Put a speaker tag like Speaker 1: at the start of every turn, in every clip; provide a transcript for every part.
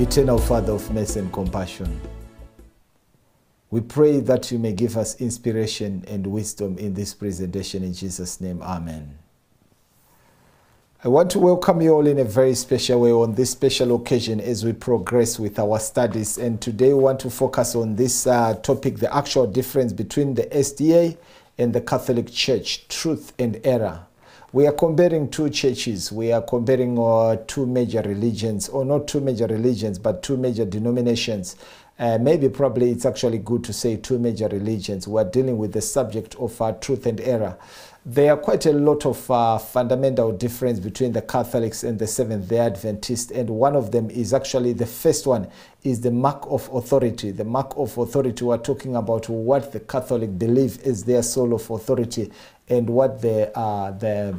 Speaker 1: Eternal Father of mercy and compassion, we pray that you may give us inspiration and wisdom in this presentation in Jesus' name. Amen. I want to welcome you all in a very special way on this special occasion as we progress with our studies. And today we want to focus on this uh, topic the actual difference between the SDA and the Catholic Church, truth and error. We are comparing two churches. We are comparing uh, two major religions, or not two major religions, but two major denominations. Uh, maybe probably it's actually good to say two major religions. We're dealing with the subject of uh, truth and error. There are quite a lot of uh, fundamental difference between the Catholics and the Seventh-day Adventists, and one of them is actually the first one is the mark of authority. The mark of authority. We're talking about what the Catholic believe is their sole of authority, and what the uh, the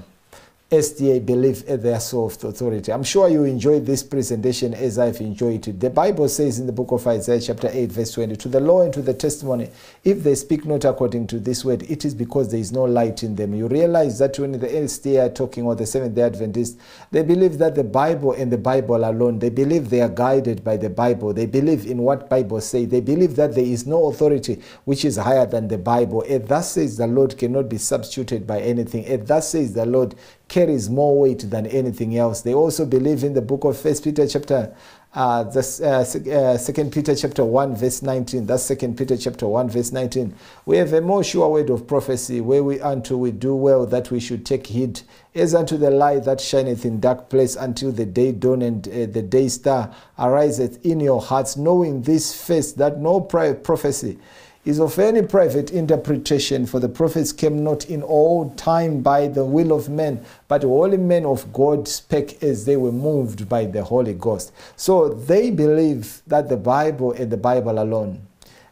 Speaker 1: SDA believe at their soft authority. I'm sure you enjoyed this presentation as I've enjoyed it. The Bible says in the book of Isaiah, chapter 8, verse 20, To the law and to the testimony, if they speak not according to this word, it is because there is no light in them. You realize that when the SDA are talking, or the Seventh day Adventists, they believe that the Bible and the Bible alone, they believe they are guided by the Bible. They believe in what Bible say. They believe that there is no authority which is higher than the Bible. And thus says the Lord cannot be substituted by anything. And thus says the Lord carries more weight than anything else. They also believe in the book of First Peter chapter uh, uh, uh, Second Peter chapter 1 verse 19. That's Second Peter chapter 1 verse 19. We have a more sure word of prophecy where we unto we do well that we should take heed as unto the light that shineth in dark place until the day dawn and uh, the day star ariseth in your hearts, knowing this first that no prophecy is of any private interpretation, for the prophets came not in all time by the will of men, but holy men of God spake as they were moved by the Holy Ghost. So they believe that the Bible and the Bible alone,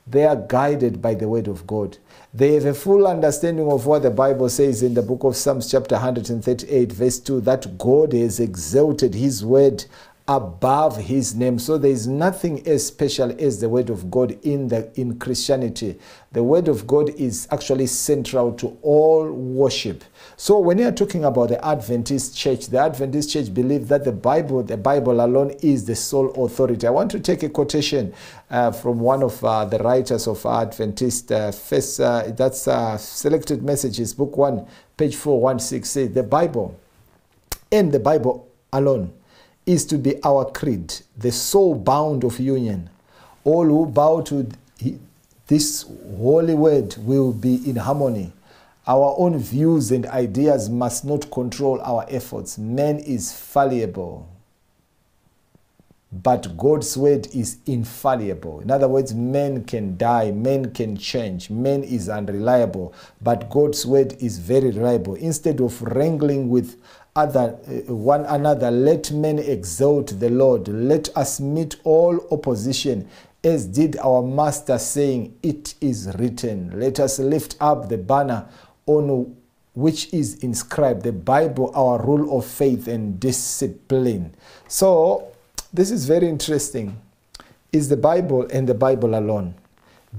Speaker 1: they are guided by the word of God. They have a full understanding of what the Bible says in the book of Psalms, chapter 138, verse 2, that God has exalted his word above his name. So there is nothing as special as the word of God in the in Christianity. The word of God is actually central to all worship. So when you are talking about the Adventist church, the Adventist church believe that the Bible, the Bible alone is the sole authority. I want to take a quotation uh, from one of uh, the writers of Adventist. Uh, first, uh, that's uh, selected messages, book one, page four one six. Say the Bible and the Bible alone is to be our creed, the sole bound of union. All who bow to this holy word will be in harmony. Our own views and ideas must not control our efforts. Man is fallible, but God's word is infallible. In other words, men can die, men can change, man is unreliable, but God's word is very reliable. Instead of wrangling with other, uh, one another. Let men exalt the Lord. Let us meet all opposition, as did our Master, saying, It is written. Let us lift up the banner on which is inscribed the Bible, our rule of faith and discipline. So, this is very interesting. Is the Bible and the Bible alone?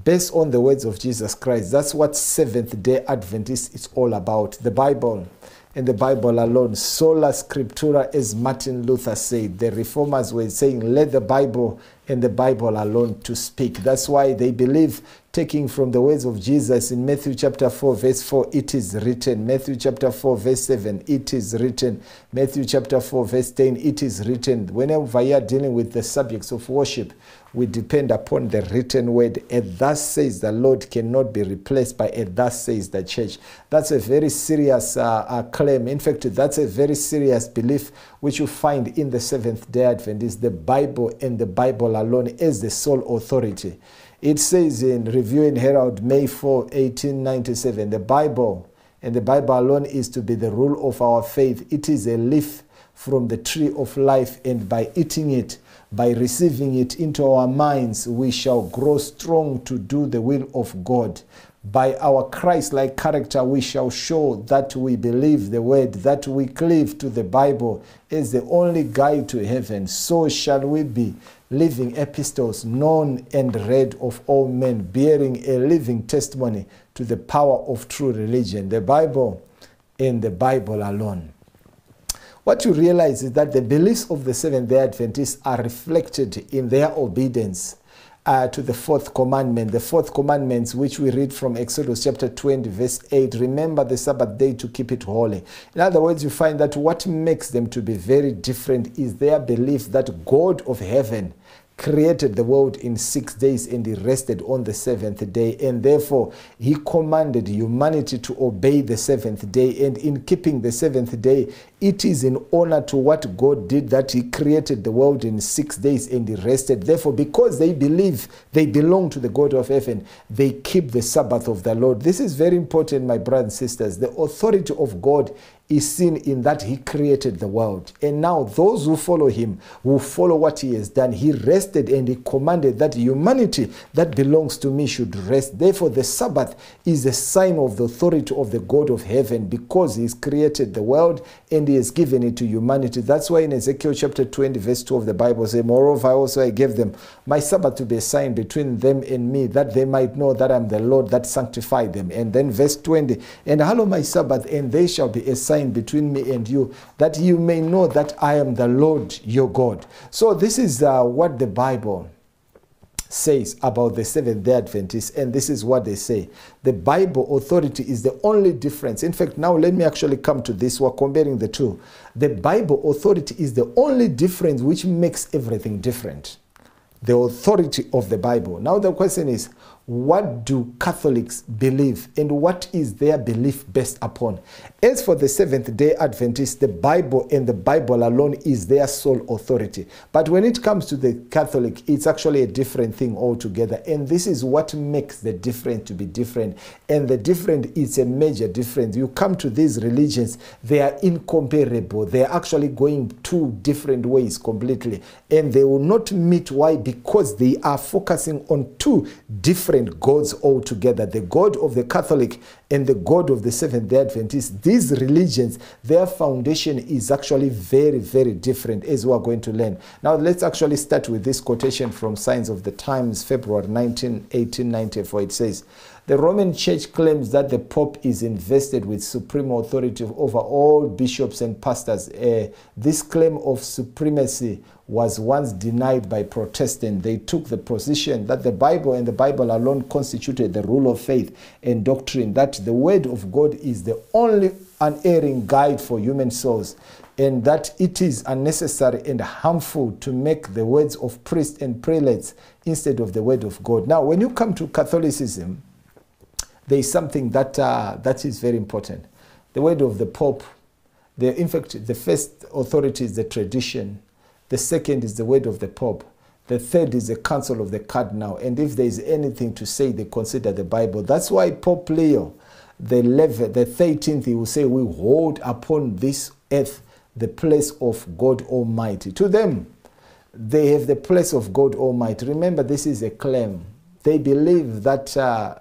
Speaker 1: Based on the words of Jesus Christ. That's what Seventh day Adventist is all about. The Bible in the Bible alone. Sola Scriptura, as Martin Luther said. The reformers were saying, let the Bible and the Bible alone to speak. That's why they believe, taking from the words of Jesus in Matthew chapter 4, verse 4, it is written. Matthew chapter 4, verse 7, it is written. Matthew chapter 4, verse 10, it is written. Whenever you are dealing with the subjects of worship, we depend upon the written word. And thus says the Lord cannot be replaced by a thus says the church. That's a very serious uh, uh, claim. In fact, that's a very serious belief which you find in the Seventh day Adventist, the Bible and the Bible alone as the sole authority. It says in Review and Herald, May 4, 1897, the Bible and the Bible alone is to be the rule of our faith. It is a leaf from the tree of life, and by eating it, by receiving it into our minds, we shall grow strong to do the will of God. By our Christ like character, we shall show that we believe the word, that we cleave to the Bible as the only guide to heaven. So shall we be living epistles, known and read of all men, bearing a living testimony to the power of true religion, the Bible and the Bible alone. What you realize is that the beliefs of the Seventh day Adventists are reflected in their obedience uh, to the fourth commandment. The fourth commandment, which we read from Exodus chapter 20, verse 8 remember the Sabbath day to keep it holy. In other words, you find that what makes them to be very different is their belief that God of heaven created the world in six days and he rested on the seventh day. And therefore, he commanded humanity to obey the seventh day. And in keeping the seventh day, it is in honor to what God did that He created the world in six days and He rested. Therefore, because they believe they belong to the God of heaven, they keep the Sabbath of the Lord. This is very important, my brothers and sisters. The authority of God is seen in that he created the world. And now those who follow him will follow what he has done. He rested and he commanded that humanity that belongs to me should rest. Therefore, the Sabbath is a sign of the authority of the God of heaven because he's created the world and he has given it to humanity. That's why in Ezekiel chapter 20, verse 2 of the Bible says, Moreover, also I gave them my Sabbath to be a sign between them and me, that they might know that I'm the Lord that sanctified them. And then verse 20, And hallow my Sabbath, and they shall be a sign between me and you, that you may know that I am the Lord your God. So this is uh, what the Bible says about the Seventh day Adventists, and this is what they say. The Bible authority is the only difference. In fact, now let me actually come to this. We're comparing the two. The Bible authority is the only difference which makes everything different. The authority of the Bible. Now, the question is what do Catholics believe and what is their belief based upon? As for the Seventh day Adventists, the Bible and the Bible alone is their sole authority. But when it comes to the Catholic, it's actually a different thing altogether. And this is what makes the different to be different. And the different is a major difference. You come to these religions, they are incomparable. They are actually going two different ways completely. And they will not meet. Why? Because they are focusing on two different different gods altogether the God of the Catholic and the God of the Seventh day Adventists. These religions, their foundation is actually very, very different, as we are going to learn. Now, let's actually start with this quotation from Signs of the Times, February 19, 1894. It says, the Roman Church claims that the Pope is invested with supreme authority over all bishops and pastors. Uh, this claim of supremacy was once denied by Protestants. They took the position that the Bible and the Bible alone constituted the rule of faith and doctrine, that the Word of God is the only unerring guide for human souls, and that it is unnecessary and harmful to make the words of priests and prelates instead of the Word of God. Now, when you come to Catholicism, there is something that, uh, that is very important. The word of the Pope, the, in fact, the first authority is the tradition, the second is the word of the Pope, the third is the council of the cardinal, and if there is anything to say, they consider the Bible. That's why Pope Leo, the, 11, the 13th, he will say, We hold upon this earth the place of God Almighty. To them, they have the place of God Almighty. Remember, this is a claim. They believe that uh,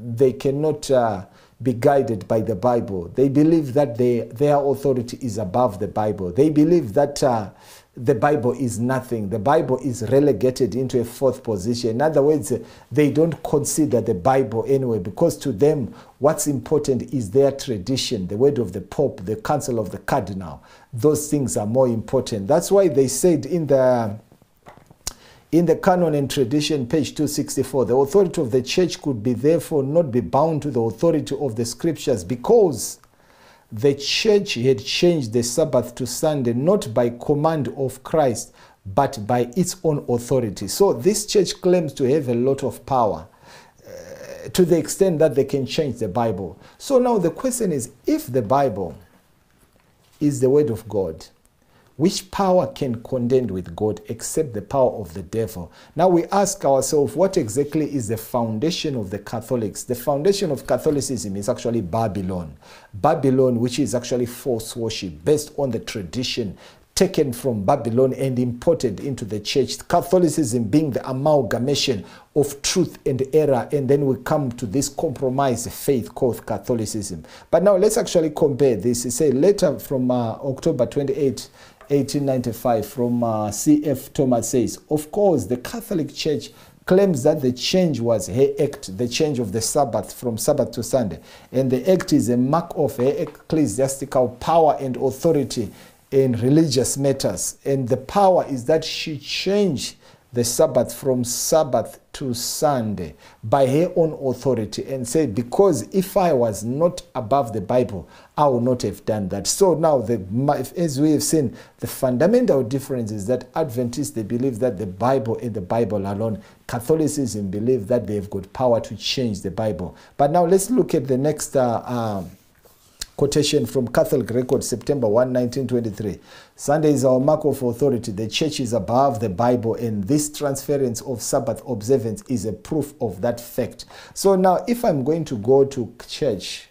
Speaker 1: they cannot uh, be guided by the Bible. They believe that they, their authority is above the Bible. They believe that uh, the Bible is nothing. The Bible is relegated into a fourth position. In other words, they don't consider the Bible anyway because to them, what's important is their tradition, the word of the Pope, the council of the cardinal. Those things are more important. That's why they said in the in the canon and tradition, page 264, the authority of the church could be therefore not be bound to the authority of the scriptures because the church had changed the Sabbath to Sunday not by command of Christ but by its own authority. So this church claims to have a lot of power uh, to the extent that they can change the Bible. So now the question is if the Bible is the word of God, which power can contend with God except the power of the devil? Now we ask ourselves, what exactly is the foundation of the Catholics? The foundation of Catholicism is actually Babylon. Babylon, which is actually false worship based on the tradition taken from Babylon and imported into the church. Catholicism being the amalgamation of truth and error, and then we come to this compromised faith called Catholicism. But now let's actually compare this. It's a letter from uh, October 28. 1895 from uh, C.F. Thomas says, Of course, the Catholic Church claims that the change was her act, the change of the Sabbath from Sabbath to Sunday. And the act is a mark of her ecclesiastical power and authority in religious matters. And the power is that she changed the Sabbath from Sabbath to Sunday by her own authority and say, Because if I was not above the Bible, I would not have done that. So now, the, as we have seen, the fundamental difference is that Adventists they believe that the Bible and the Bible alone. Catholicism believe that they've got power to change the Bible. But now let's look at the next. Uh, um, Quotation from Catholic Record, September 1, 1923. Sunday is our mark of authority. The church is above the Bible, and this transference of Sabbath observance is a proof of that fact. So now, if I'm going to go to church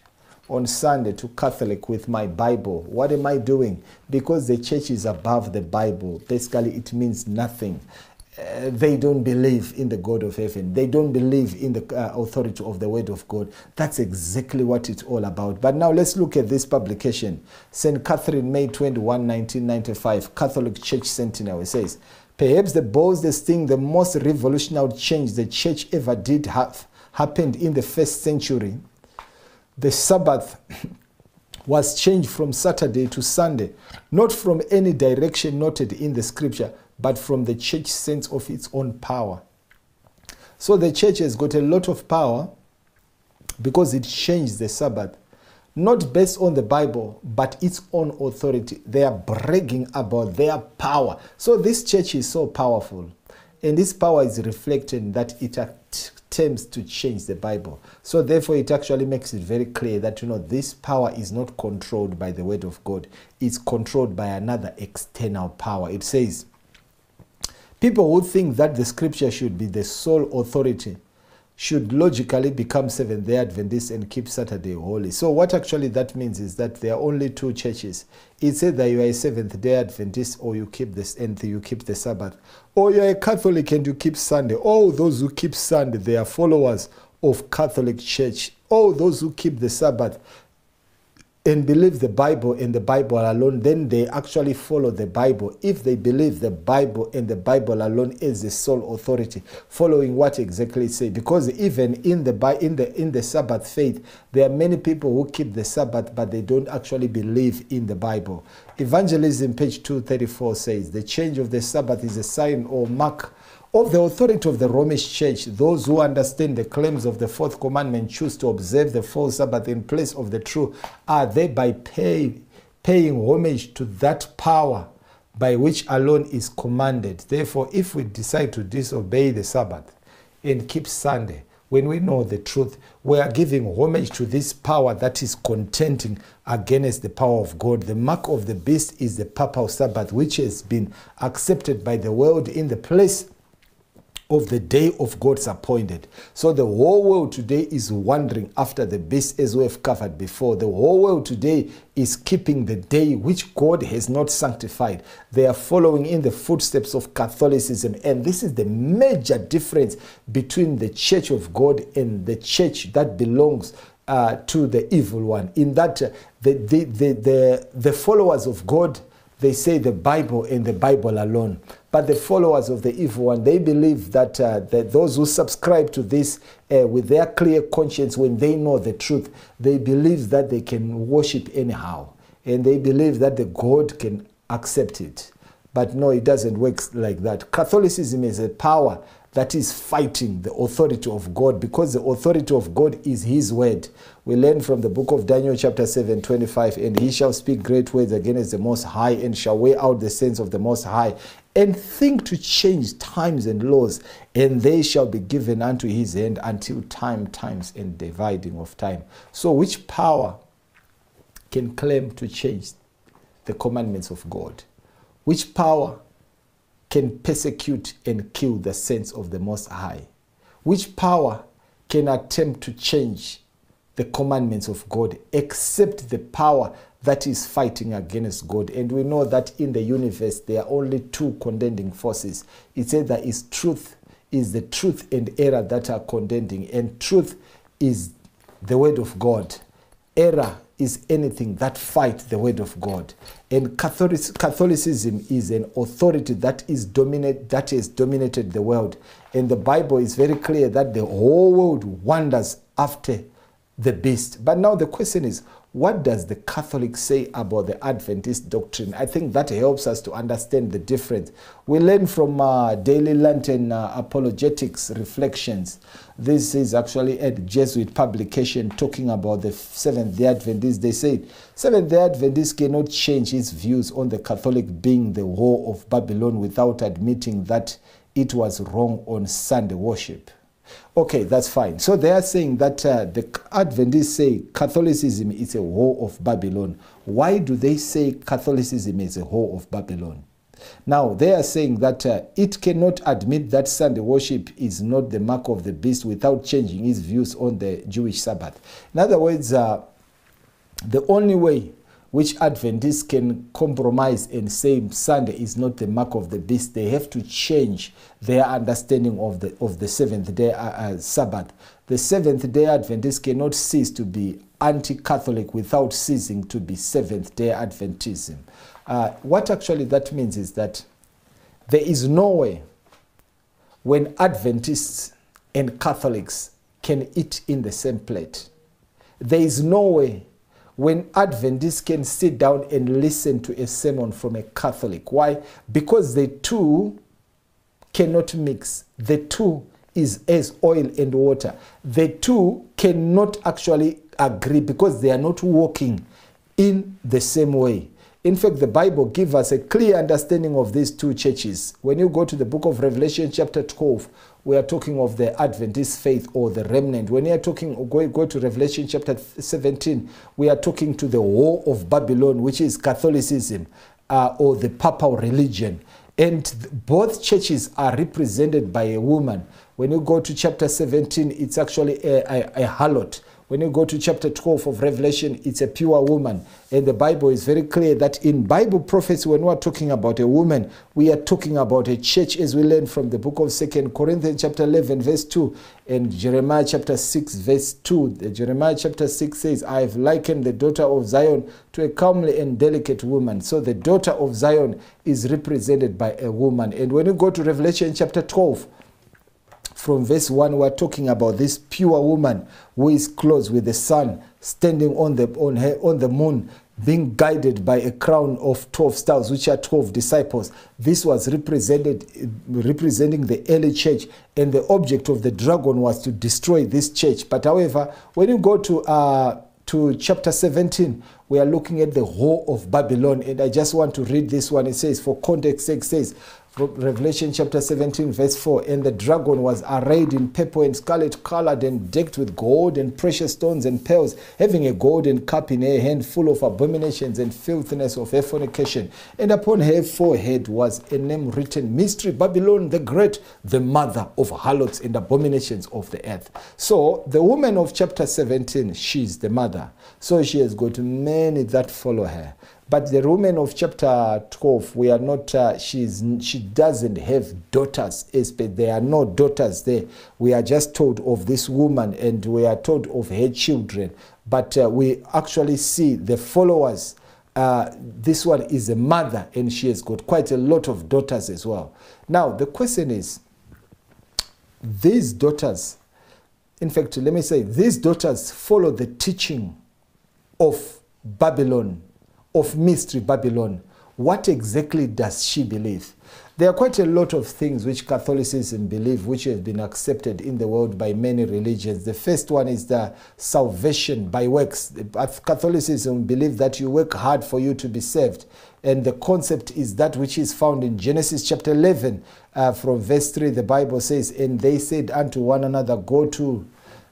Speaker 1: on Sunday to Catholic with my Bible, what am I doing? Because the church is above the Bible, basically, it means nothing. Uh, they don't believe in the God of heaven. They don't believe in the uh, authority of the Word of God. That's exactly what it's all about. But now let's look at this publication. St. Catherine, May 21, 1995, Catholic Church Sentinel. It says, Perhaps the boldest thing, the most revolutionary change the church ever did have happened in the first century. The Sabbath was changed from Saturday to Sunday, not from any direction noted in the scripture but from the church sense of its own power. So the church has got a lot of power because it changed the Sabbath, not based on the Bible, but its own authority. They are bragging about their power. So this church is so powerful. And this power is reflected that it attempts to change the Bible. So therefore, it actually makes it very clear that you know this power is not controlled by the word of God. It's controlled by another external power. It says, People who think that the scripture should be the sole authority should logically become Seventh day Adventists and keep Saturday holy. So, what actually that means is that there are only two churches. It's either you are a Seventh day Adventist or you keep this and you keep the Sabbath, or you are a Catholic and you keep Sunday. All those who keep Sunday, they are followers of Catholic Church. All those who keep the Sabbath, and believe the Bible and the Bible alone, then they actually follow the Bible. If they believe the Bible and the Bible alone is the sole authority, following what exactly it says. Because even in the in the in the Sabbath faith, there are many people who keep the Sabbath, but they don't actually believe in the Bible. Evangelism, page 234 says, the change of the Sabbath is a sign or mark of the authority of the Romish Church, those who understand the claims of the fourth commandment choose to observe the false Sabbath in place of the true, are thereby pay, paying homage to that power by which alone is commanded. Therefore, if we decide to disobey the Sabbath and keep Sunday, when we know the truth, we are giving homage to this power that is contending against the power of God. The mark of the beast is the papal Sabbath, which has been accepted by the world in the place of the day of God's appointed. So the whole world today is wandering after the beast as we have covered before. The whole world today is keeping the day which God has not sanctified. They are following in the footsteps of Catholicism. And this is the major difference between the church of God and the church that belongs uh, to the evil one. In that uh, the, the, the, the, the followers of God they say the Bible and the Bible alone. But the followers of the evil one, they believe that, uh, that those who subscribe to this uh, with their clear conscience, when they know the truth, they believe that they can worship anyhow. And they believe that the God can accept it. But no, it doesn't work like that. Catholicism is a power that is fighting the authority of God because the authority of God is His word. We learn from the book of Daniel, chapter 7, 25, and he shall speak great words against the Most High and shall weigh out the sins of the Most High and think to change times and laws, and they shall be given unto his hand until time, times, and dividing of time. So, which power can claim to change the commandments of God? Which power can persecute and kill the saints of the Most High? Which power can attempt to change the commandments of God except the power that is fighting against God? And we know that in the universe there are only two contending forces. It says that is truth is the truth and error that are contending, and truth is the word of God. Error is anything that fight the word of God. And Catholicism is an authority that is dominate that has dominated the world. And the Bible is very clear that the whole world wanders after the beast. But now the question is, what does the Catholic say about the Adventist doctrine? I think that helps us to understand the difference. We learn from uh, Daily Lantern uh, Apologetics Reflections. This is actually a Jesuit publication talking about the Seventh day Adventists. They say Seventh day Adventists cannot change its views on the Catholic being the whore of Babylon without admitting that it was wrong on Sunday worship. Okay, that's fine. So they are saying that uh, the Adventists say Catholicism is a whore of Babylon. Why do they say Catholicism is a whore of Babylon? Now, they are saying that uh, it cannot admit that Sunday worship is not the mark of the beast without changing its views on the Jewish Sabbath. In other words, uh, the only way which Adventists can compromise and say Sunday is not the mark of the beast. They have to change their understanding of the of the seventh day uh, uh, Sabbath. The seventh day Adventists cannot cease to be anti-Catholic without ceasing to be seventh day Adventism. Uh, what actually that means is that there is no way when Adventists and Catholics can eat in the same plate. There is no way when Adventists can sit down and listen to a sermon from a Catholic. Why? Because the two cannot mix. The two is as oil and water. The two cannot actually agree because they are not walking in the same way. In fact, the Bible gives us a clear understanding of these two churches. When you go to the book of Revelation, chapter 12, we are talking of the Adventist faith or the remnant. When we are talking, go, go to Revelation chapter 17, we are talking to the war of Babylon, which is Catholicism uh, or the papal religion. And both churches are represented by a woman. When you go to chapter 17, it's actually a, a, a harlot. When you go to chapter 12 of Revelation, it's a pure woman. And the Bible is very clear that in Bible prophecy, when we're talking about a woman, we are talking about a church as we learn from the book of Second Corinthians chapter 11, verse 2, and Jeremiah chapter 6, verse 2. The Jeremiah chapter 6 says, I have likened the daughter of Zion to a comely and delicate woman. So the daughter of Zion is represented by a woman. And when you go to Revelation chapter 12, from verse 1 we're talking about this pure woman who is clothed with the sun standing on the on her on the moon being guided by a crown of 12 stars which are 12 disciples. This was represented representing the early church and the object of the dragon was to destroy this church. But however when you go to uh, to chapter 17 we are looking at the whole of babylon. And i just want to read this one. It says for context sake says Revelation chapter 17, verse 4 And the dragon was arrayed in purple and scarlet colored and decked with gold and precious stones and pearls, having a golden cup in her hand full of abominations and filthiness of her fornication. And upon her forehead was a name written Mystery Babylon the Great, the mother of harlots and abominations of the earth. So the woman of chapter 17, she's the mother. So she has got many that follow her. But the woman of chapter 12, we are not, uh, she's, she doesn't have daughters. There are no daughters there. We are just told of this woman and we are told of her children. But uh, we actually see the followers. Uh, this one is a mother and she has got quite a lot of daughters as well. Now, the question is these daughters, in fact, let me say, these daughters follow the teaching of Babylon of mystery Babylon, what exactly does she believe? There are quite a lot of things which Catholicism believe, which have been accepted in the world by many religions. The first one is the salvation by works. Catholicism believes that you work hard for you to be saved. And the concept is that which is found in Genesis chapter 11, uh, from verse 3. The Bible says, And they said unto one another, Go to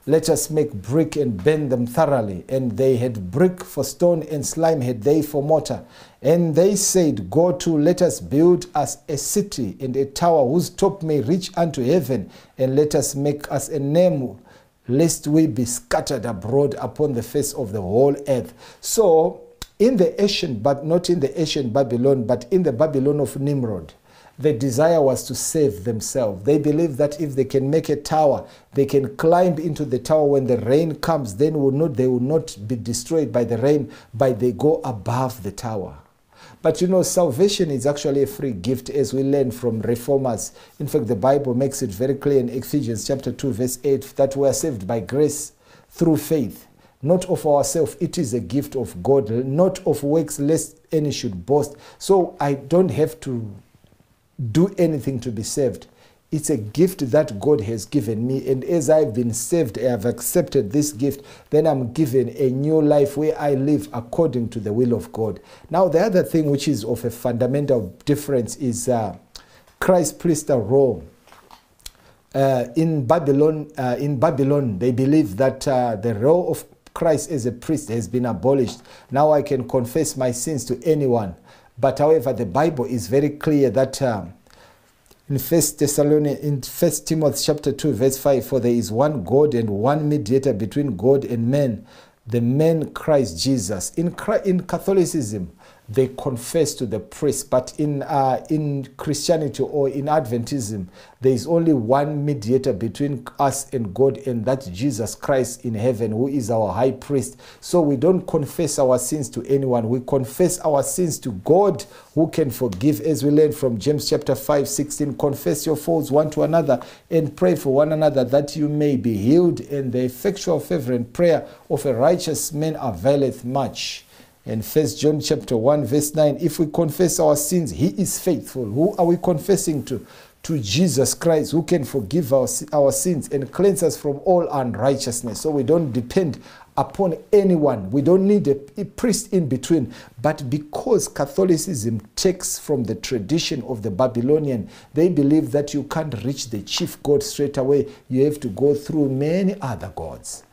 Speaker 1: let us make brick and bend them thoroughly. And they had brick for stone, and slime had they for mortar. And they said, Go to, let us build us a city and a tower whose top may reach unto heaven, and let us make us a name, lest we be scattered abroad upon the face of the whole earth. So, in the ancient, but not in the ancient Babylon, but in the Babylon of Nimrod, the desire was to save themselves. They believed that if they can make a tower, they can climb into the tower when the rain comes, then will not, they will not be destroyed by the rain, but they go above the tower. But you know, salvation is actually a free gift as we learn from reformers. In fact, the Bible makes it very clear in Ephesians chapter 2, verse 8, that we are saved by grace through faith not of ourselves. It is a gift of God, not of works, lest any should boast. So I don't have to do anything to be saved. It's a gift that God has given me. And as I've been saved, I have accepted this gift, then I'm given a new life where I live according to the will of God. Now, the other thing which is of a fundamental difference is uh, Christ placed a role. Uh, in Babylon, uh, in Babylon, they believe that uh, the role of Christ as a priest has been abolished. Now I can confess my sins to anyone. But however, the Bible is very clear that um, in First Thessalonians, in First Timothy chapter two, verse five, for there is one God and one mediator between God and men, the man Christ Jesus. In in Catholicism, they confess to the priest. But in, uh, in Christianity or in Adventism, there is only one mediator between us and God, and that's Jesus Christ in heaven, who is our high priest. So we don't confess our sins to anyone. We confess our sins to God, who can forgive, as we learn from James chapter 5, 16. Confess your faults one to another and pray for one another that you may be healed. And the effectual fervent prayer of a righteous man availeth much in First John chapter 1, verse 9, if we confess our sins, he is faithful. Who are we confessing to? To Jesus Christ, who can forgive our, our sins and cleanse us from all unrighteousness. So we don't depend upon anyone. We don't need a, a, priest in between. But because Catholicism takes from the tradition of the Babylonian, they believe that you can't reach the chief God straight away. You have to go through many other gods.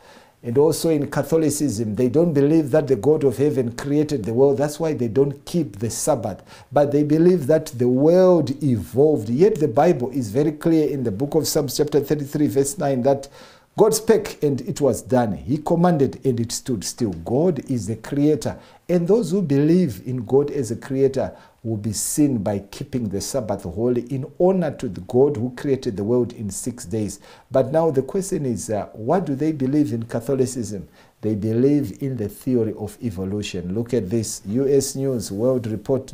Speaker 1: And also in Catholicism, they don't believe that the God of heaven created the world. That's why they don't keep the Sabbath. But they believe that the world evolved. Yet the Bible is very clear in the book of Psalms, chapter 33, verse 9, that God spake and it was done. He commanded and it stood still. God is the creator. And those who believe in God as a creator will be seen by keeping the Sabbath holy in honor to the God who created the world in six days. But now the question is uh, what do they believe in Catholicism? They believe in the theory of evolution. Look at this US News World Report,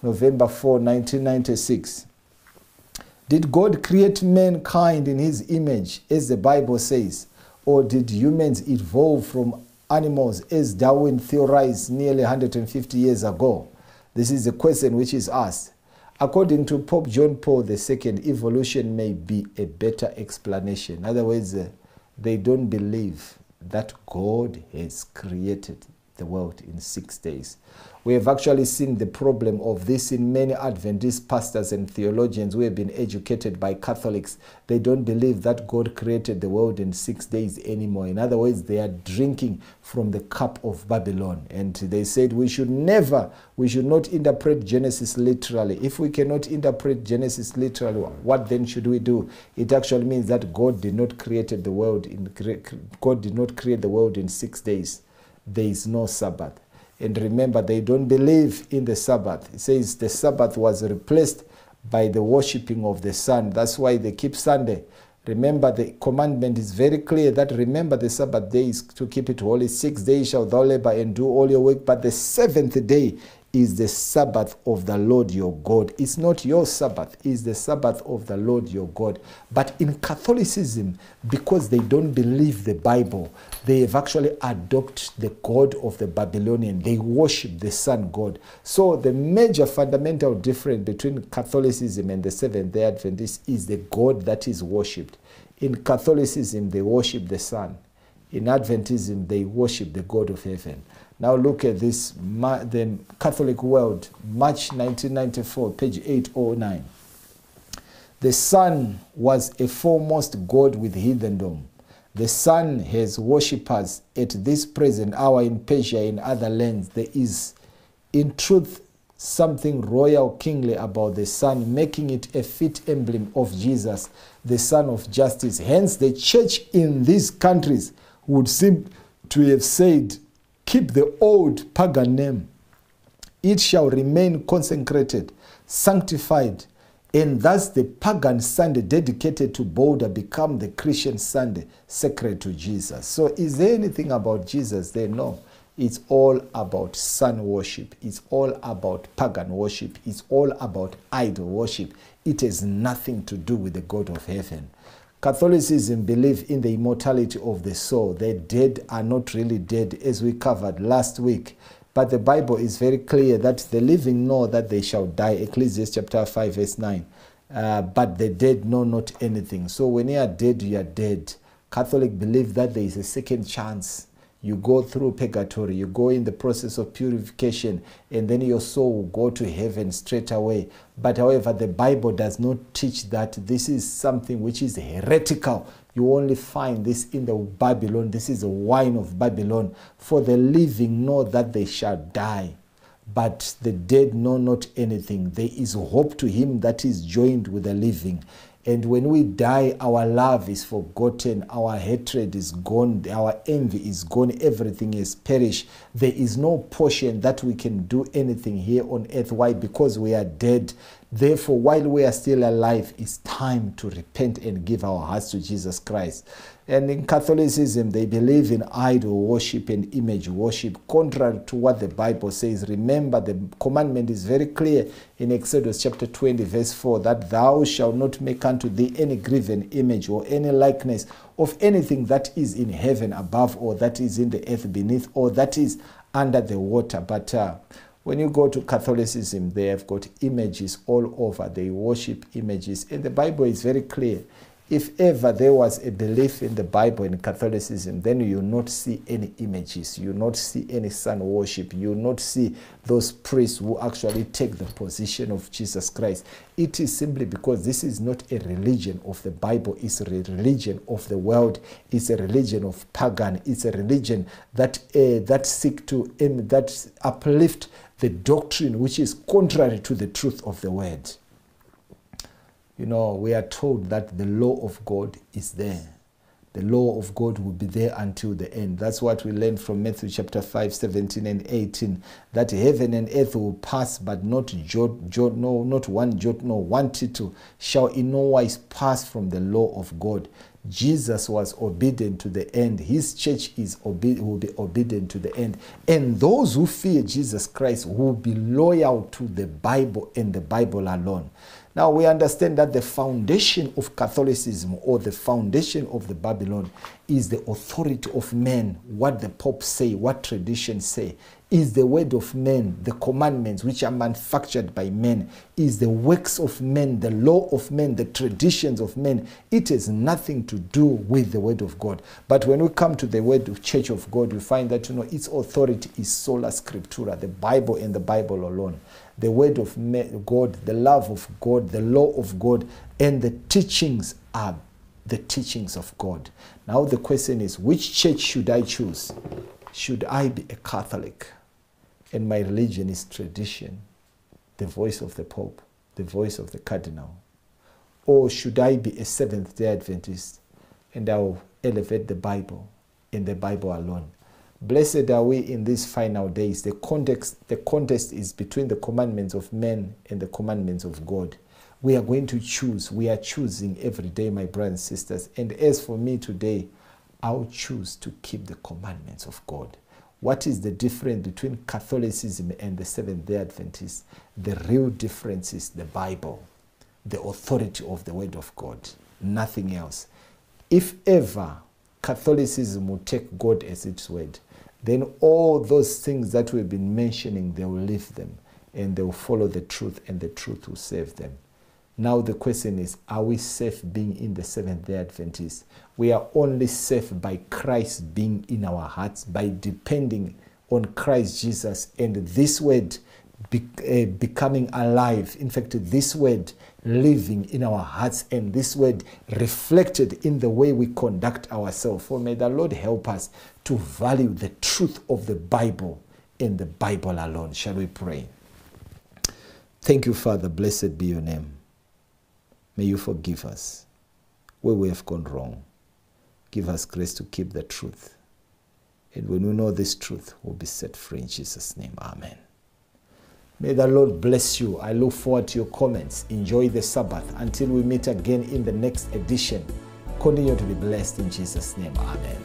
Speaker 1: November 4, 1996. Did God create mankind in his image, as the Bible says? Or did humans evolve from animals, as Darwin theorized nearly 150 years ago? This is the question which is asked. According to Pope John Paul II, evolution may be a better explanation. In other words, uh, they don't believe that God has created the world in six days. We have actually seen the problem of this in many Adventist pastors and theologians who have been educated by Catholics. They don't believe that God created the world in six days anymore. In other words, they are drinking from the cup of Babylon. And they said we should never, we should not interpret Genesis literally. If we cannot interpret Genesis literally, what then should we do? It actually means that God did not create the world in God did not create the world in six days. There is no Sabbath. And remember, they don't believe in the Sabbath. It says the Sabbath was replaced by the worshipping of the sun. That's why they keep Sunday. Remember, the commandment is very clear that remember the Sabbath day is to keep it holy. Six days shall thou labor and do all your work, but the seventh day is the Sabbath of the Lord your God. It's not your Sabbath, it's the Sabbath of the Lord your God. But in Catholicism, because they don't believe the Bible, they have actually adopted the God of the Babylonian. They worship the sun God. So the major fundamental difference between Catholicism and the Seventh day Adventists is the God that is worshipped. In Catholicism, they worship the sun. In Adventism, they worship the God of heaven. Now look at this, the Catholic World, March 1994, page 809. The sun was a foremost god with heathendom. The sun has worshippers at this present hour in Persia and other lands. There is, in truth, something royal kingly about the sun, making it a fit emblem of Jesus, the Sun of Justice. Hence, the church in these countries would seem to have said Keep the old pagan name. It shall remain consecrated, sanctified, and thus the pagan Sunday dedicated to Boulder become the Christian Sunday sacred to Jesus. So, is there anything about Jesus there? No. It's all about sun worship. It's all about pagan worship. It's all about idol worship. It has nothing to do with the God of heaven. Catholicism believe in the immortality of the soul. The dead are not really dead, as we covered last week. But the Bible is very clear that the living know that they shall die. Ecclesiastes chapter 5, verse 9. Uh, but the dead know not anything. So when you are dead, you are dead. Catholic believe that there is a second chance you go through purgatory, you go in the process of purification, and then your soul will go to heaven straight away. But however, the Bible does not teach that this is something which is heretical. You only find this in the Babylon. This is a wine of Babylon. For the living know that they shall die, but the dead know not anything. There is hope to him that is joined with the living. And when we die, our love is forgotten, our hatred is gone, our envy is gone, everything is perished. There is no portion that we can do anything here on earth. Why? Because we are dead. Therefore, while we are still alive, it's time to repent and give our hearts to Jesus Christ. And in Catholicism, they believe in idol worship and image worship, contrary to what the Bible says. Remember, the commandment is very clear in Exodus chapter 20, verse 4 that thou shalt not make unto thee any graven image or any likeness of anything that is in heaven above, or that is in the earth beneath, or that is under the water. But uh, when you go to Catholicism, they have got images all over. They worship images. And the Bible is very clear if ever there was a belief in the Bible in Catholicism, then you not see any images, you not see any sun worship, you not see those priests who actually take the position of Jesus Christ. It is simply because this is not a religion of the Bible, it's a religion of the world, it's a religion of pagan, it's a religion that uh, that seek to um, that uplift the doctrine which is contrary to the truth of the word you know, we are told that the law of God is there. The law of God will be there until the end. That's what we learned from Matthew chapter 5, 17 and 18. That heaven and earth will pass, but not jot, jot, no, not one jot, no one tittle shall in no wise pass from the law of God. Jesus was obedient to the end. His church is obe- will be obedient to the end. And those who fear Jesus Christ will be loyal to the Bible and the Bible alone. Now we understand that the foundation of Catholicism or the foundation of the Babylon is the authority of men, what the Pope say, what traditions say, is the word of men, the commandments which are manufactured by men, is the works of men, the law of men, the traditions of men. It has nothing to do with the word of God. But when we come to the word of Church of God, we find that you know its authority is sola scriptura, the Bible and the Bible alone the word of God, the love of God, the law of God, and the teachings are the teachings of God. Now, the question is which church should I choose? Should I be a Catholic? And my religion is tradition, the voice of the Pope, the voice of the Cardinal. Or should I be a Seventh day Adventist and I'll elevate the Bible in the Bible alone? Blessed are we in these final days. The context, the contest is between the commandments of men and the commandments of God. We are going to choose. We are choosing every day, my brothers and sisters. And as for me today, I'll choose to keep the commandments of God. What is the difference between Catholicism and the Seventh day Adventists? The real difference is the Bible, the authority of the Word of God, nothing else. If ever Catholicism will take God as its word, then all those things that we've been mentioning, they will leave them and they will follow the truth, and the truth will save them. Now, the question is are we safe being in the Seventh day Adventists? We are only safe by Christ being in our hearts, by depending on Christ Jesus and this word be, uh, becoming alive. In fact, this word living in our hearts and this word reflected in the way we conduct ourselves. For may the Lord help us to value the truth of the Bible in the Bible alone. Shall we pray? Thank you, Father. Blessed be your name. May you forgive us where we have gone wrong. Give us grace to keep the truth. And when we know this truth, we'll be set free in Jesus' name. Amen. May the Lord bless you. I look forward to your comments. Enjoy the Sabbath. Until we meet again in the next edition, continue to be blessed in Jesus' name. Amen.